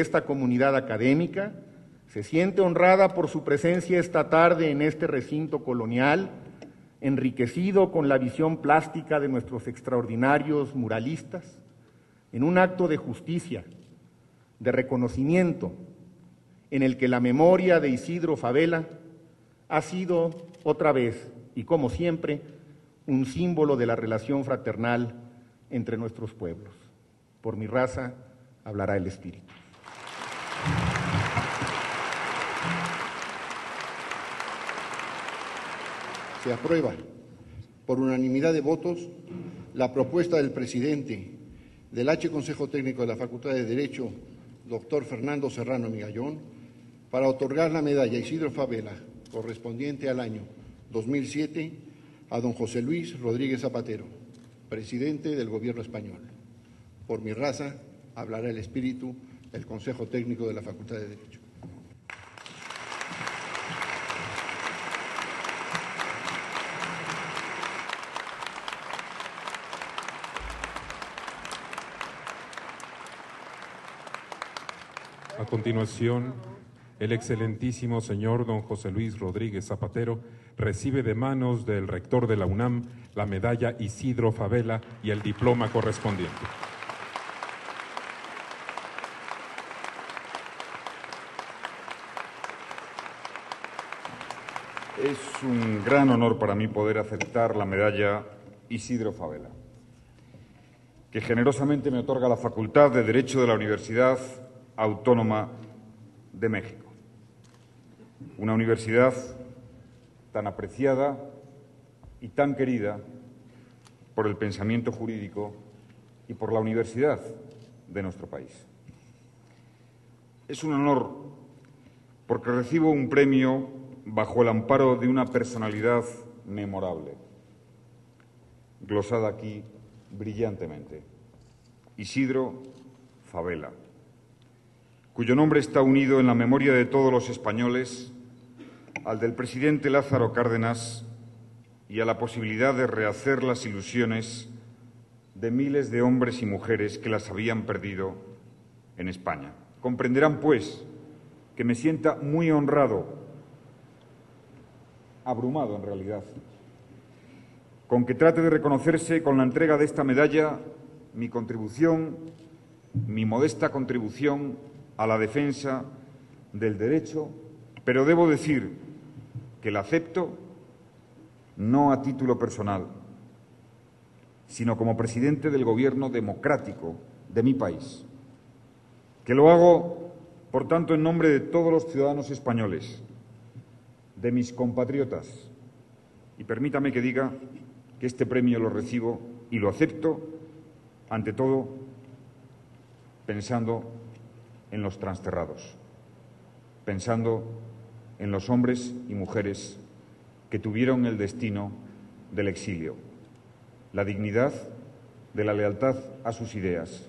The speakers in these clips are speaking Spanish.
Esta comunidad académica se siente honrada por su presencia esta tarde en este recinto colonial, enriquecido con la visión plástica de nuestros extraordinarios muralistas, en un acto de justicia, de reconocimiento, en el que la memoria de Isidro Favela ha sido otra vez, y como siempre, un símbolo de la relación fraternal entre nuestros pueblos. Por mi raza hablará el Espíritu. Se aprueba por unanimidad de votos la propuesta del presidente del H Consejo Técnico de la Facultad de Derecho, doctor Fernando Serrano Migallón, para otorgar la medalla Isidro Favela correspondiente al año 2007 a don José Luis Rodríguez Zapatero, presidente del Gobierno español. Por mi raza hablará el espíritu del Consejo Técnico de la Facultad de Derecho. A continuación, el excelentísimo señor don José Luis Rodríguez Zapatero recibe de manos del rector de la UNAM la medalla Isidro Favela y el diploma correspondiente. Es un gran honor para mí poder aceptar la medalla Isidro Favela, que generosamente me otorga la Facultad de Derecho de la Universidad Autónoma de México. Una universidad tan apreciada y tan querida por el pensamiento jurídico y por la universidad de nuestro país. Es un honor porque recibo un premio bajo el amparo de una personalidad memorable, glosada aquí brillantemente, Isidro Favela cuyo nombre está unido en la memoria de todos los españoles al del presidente Lázaro Cárdenas y a la posibilidad de rehacer las ilusiones de miles de hombres y mujeres que las habían perdido en España. Comprenderán, pues, que me sienta muy honrado, abrumado en realidad, con que trate de reconocerse con la entrega de esta medalla mi contribución, mi modesta contribución a la defensa del derecho, pero debo decir que la acepto no a título personal, sino como presidente del gobierno democrático de mi país, que lo hago, por tanto, en nombre de todos los ciudadanos españoles, de mis compatriotas, y permítame que diga que este premio lo recibo y lo acepto, ante todo, pensando en los transterrados, pensando en los hombres y mujeres que tuvieron el destino del exilio, la dignidad de la lealtad a sus ideas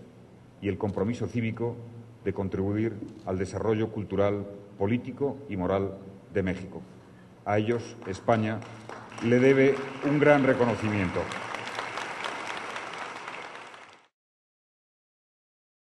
y el compromiso cívico de contribuir al desarrollo cultural, político y moral de México. A ellos España le debe un gran reconocimiento.